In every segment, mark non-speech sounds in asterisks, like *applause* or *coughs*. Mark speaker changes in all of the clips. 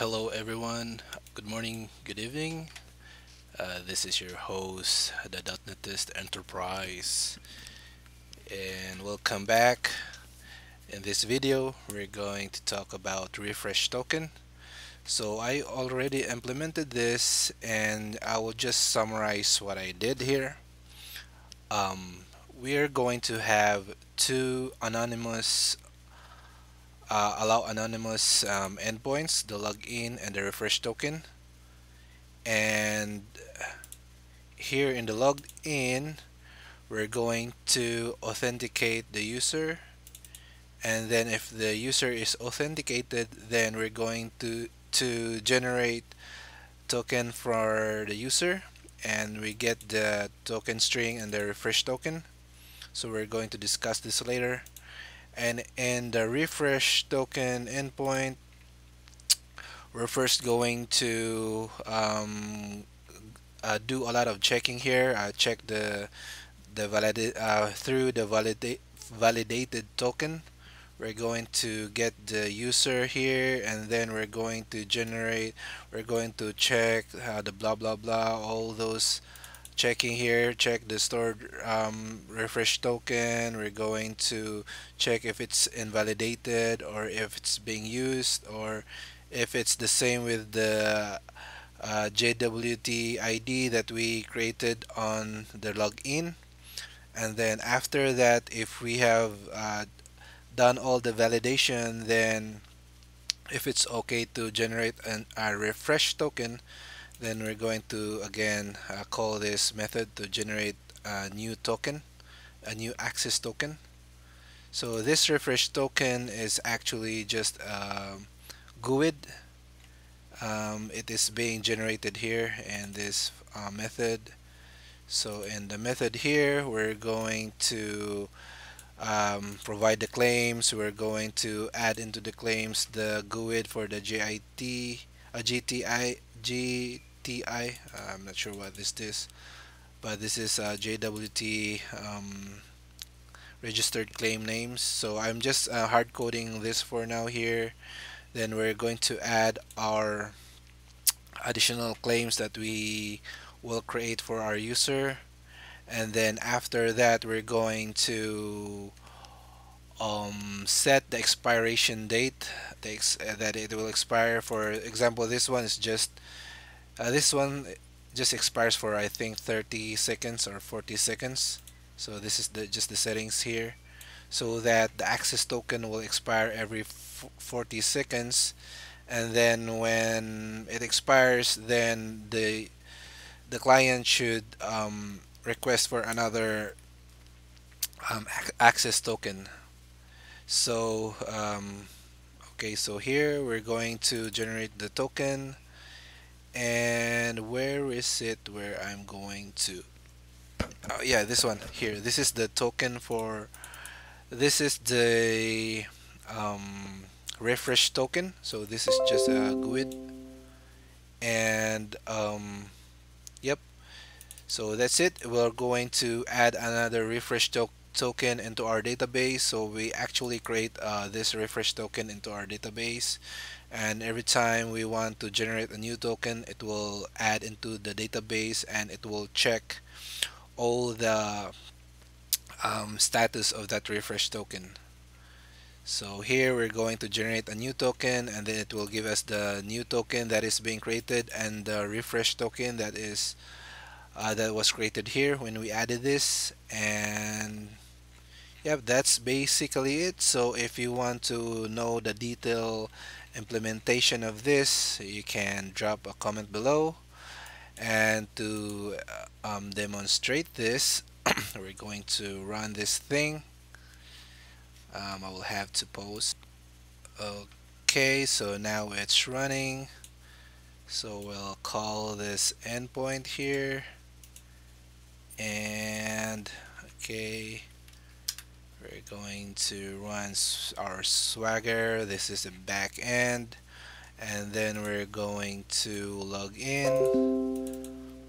Speaker 1: Hello, everyone. Good morning, good evening. Uh, this is your host, the .NETist Enterprise, and welcome back. In this video, we're going to talk about refresh token. So I already implemented this, and I will just summarize what I did here. Um, we are going to have two anonymous uh, allow anonymous um, endpoints, the login and the refresh token. And here in the logged in, we're going to authenticate the user. And then if the user is authenticated, then we're going to, to generate token for the user. And we get the token string and the refresh token. So we're going to discuss this later and in the refresh token endpoint we're first going to um, uh, do a lot of checking here. I check the the valid uh, through the validate validated token. We're going to get the user here and then we're going to generate we're going to check uh, the blah blah blah all those checking here check the stored um, refresh token. We're going to check if it's invalidated or if it's being used or if it's the same with the uh, JWT ID that we created on the login. And then after that if we have uh, done all the validation then if it's okay to generate an, a refresh token then we're going to again uh, call this method to generate a new token a new access token. So this refresh token is actually just um, GUID. Um, it is being generated here in this uh, method. So in the method here we're going to um, provide the claims. We're going to add into the claims the GUID for the GIT a GTI G TI uh, I'm not sure what this is but this is uh, JWT um, registered claim names. So I'm just uh, hard coding this for now here. Then we're going to add our additional claims that we will create for our user. And then after that we're going to um, set the expiration date. Uh, that it will expire. For example this one is just uh, this one just expires for I think 30 seconds or 40 seconds. So this is the just the settings here. So that the access token will expire every 40 seconds. And then when it expires then the the client should um, request for another um, access token. So um, okay so here we're going to generate the token and where is it where I'm going to? Oh yeah this one here. This is the token for this is the um, refresh token. So this is just a GUID and um, yep. So that's it. We're going to add another refresh to token into our database so we actually create uh, this refresh token into our database. And every time we want to generate a new token it will add into the database and it will check all the um, status of that refresh token. So here we're going to generate a new token and then it will give us the new token that is being created and the refresh token that is uh, that was created here when we added this. And yep that's basically it. So if you want to know the detail implementation of this you can drop a comment below. And to uh, um, demonstrate this *coughs* we're going to run this thing. Um, I will have to post. Okay so now it's running. So we'll call this endpoint here. And okay we're going to run our swagger. This is the back end. And then we're going to log in.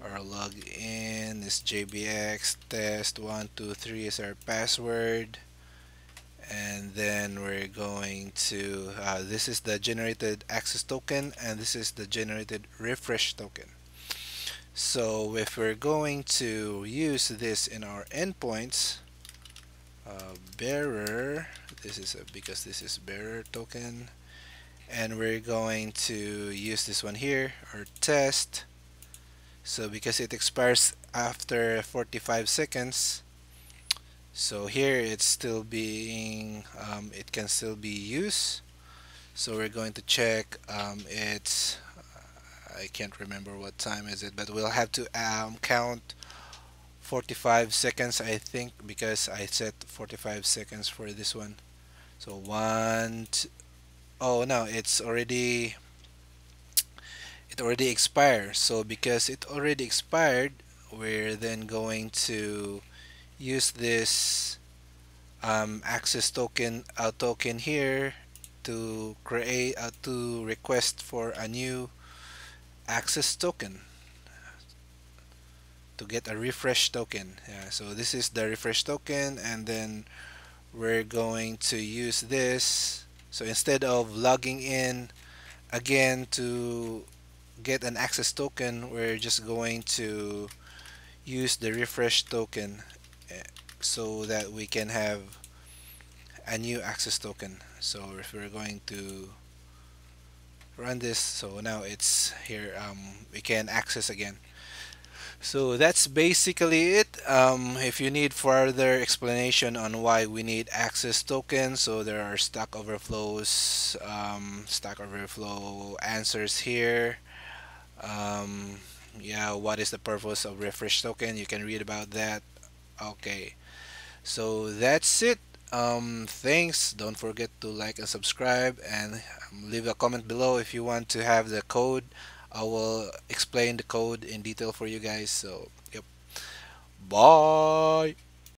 Speaker 1: Our log in is jbx test 123 is our password. And then we're going to uh, this is the generated access token and this is the generated refresh token. So if we're going to use this in our endpoints uh, bearer. This is a, because this is bearer token. And we're going to use this one here or test. So because it expires after 45 seconds so here it's still being um, it can still be used. So we're going to check um, it's I can't remember what time is it but we'll have to um, count 45 seconds I think because I set 45 seconds for this one. So one oh no it's already it already expired. So because it already expired we're then going to use this um, access token a token here to create uh, to request for a new access token to get a refresh token. Yeah, so this is the refresh token and then we're going to use this. So instead of logging in again to get an access token we're just going to use the refresh token eh, so that we can have a new access token. So if we're going to run this so now it's here um, we can access again so that's basically it. Um, if you need further explanation on why we need access tokens, so there are Stack Overflows, um, Stack Overflow answers here. Um, yeah, what is the purpose of refresh token? You can read about that. Okay, so that's it. Um, thanks. Don't forget to like and subscribe and leave a comment below if you want to have the code I will explain the code in detail for you guys. So, yep. Bye.